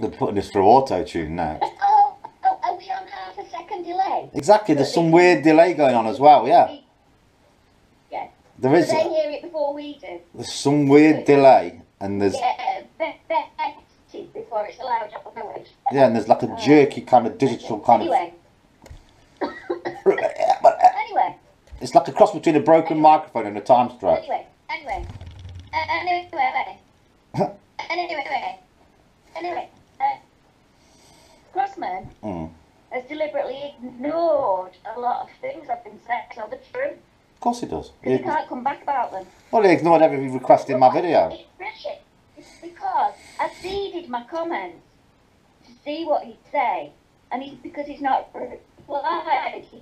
They're putting this through auto tune now. Oh, oh, are we on half a second delay? Exactly. There's some weird delay going on as well. Yeah, Yeah. there is. they hear it before we do? There's some weird delay, and there's Yeah, be- be- before it's allowed up on the way. yeah, and there's like a jerky kind of digital kind Anyway, of. anyway, Anyway. It's like a cross between a broken microphone and a time stretch. anyway, anyway, uh, anyway, anyway, anyway, anyway, Mm. has deliberately ignored a lot of things I've been saying are the truth Of course he does. He, he can't come back about them. well, he ignored every request in my video. It's. It's because I seeded my comments to see what he'd say, and he, because he's not replied, he. It's